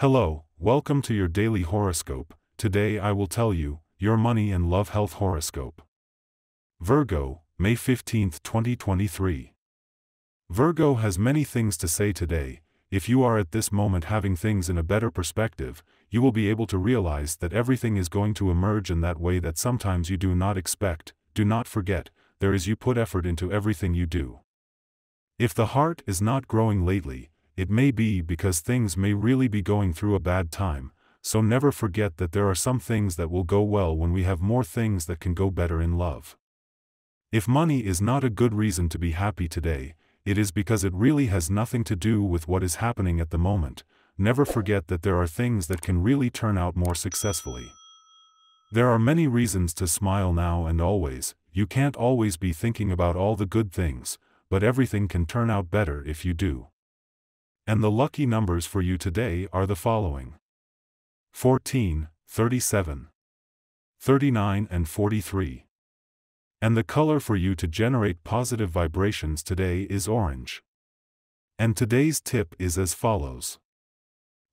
Hello, welcome to your daily horoscope. Today I will tell you your money and love health horoscope. Virgo, May 15, 2023. Virgo has many things to say today. If you are at this moment having things in a better perspective, you will be able to realize that everything is going to emerge in that way that sometimes you do not expect. Do not forget, there is you put effort into everything you do. If the heart is not growing lately, it may be because things may really be going through a bad time, so never forget that there are some things that will go well when we have more things that can go better in love. If money is not a good reason to be happy today, it is because it really has nothing to do with what is happening at the moment, never forget that there are things that can really turn out more successfully. There are many reasons to smile now and always, you can't always be thinking about all the good things, but everything can turn out better if you do. And the lucky numbers for you today are the following 14, 37, 39, and 43. And the color for you to generate positive vibrations today is orange. And today's tip is as follows.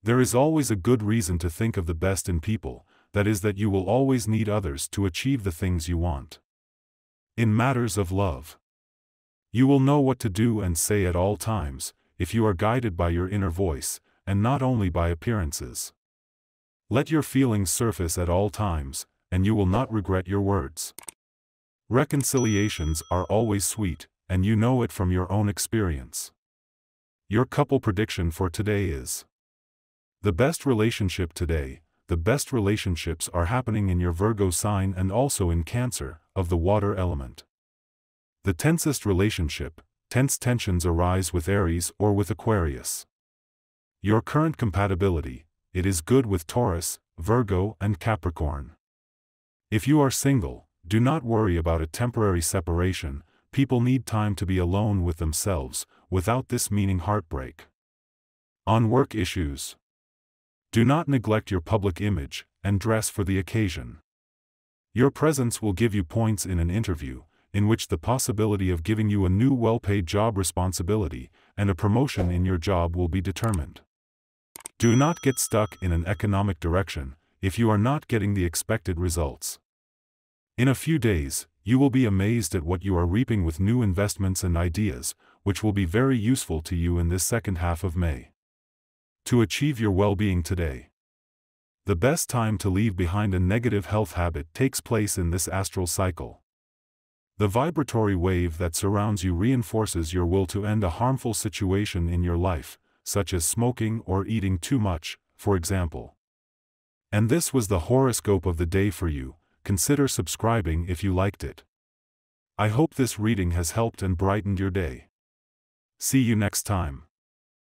There is always a good reason to think of the best in people, that is that you will always need others to achieve the things you want. In matters of love, you will know what to do and say at all times, if you are guided by your inner voice, and not only by appearances. Let your feelings surface at all times, and you will not regret your words. Reconciliations are always sweet, and you know it from your own experience. Your couple prediction for today is The best relationship today, the best relationships are happening in your Virgo sign and also in Cancer, of the water element. The tensest relationship, tense tensions arise with Aries or with Aquarius. Your current compatibility, it is good with Taurus, Virgo and Capricorn. If you are single, do not worry about a temporary separation, people need time to be alone with themselves, without this meaning heartbreak. On work issues. Do not neglect your public image, and dress for the occasion. Your presence will give you points in an interview, in which the possibility of giving you a new well-paid job responsibility and a promotion in your job will be determined. Do not get stuck in an economic direction if you are not getting the expected results. In a few days, you will be amazed at what you are reaping with new investments and ideas, which will be very useful to you in this second half of May. To achieve your well-being today. The best time to leave behind a negative health habit takes place in this astral cycle. The vibratory wave that surrounds you reinforces your will to end a harmful situation in your life, such as smoking or eating too much, for example. And this was the horoscope of the day for you, consider subscribing if you liked it. I hope this reading has helped and brightened your day. See you next time.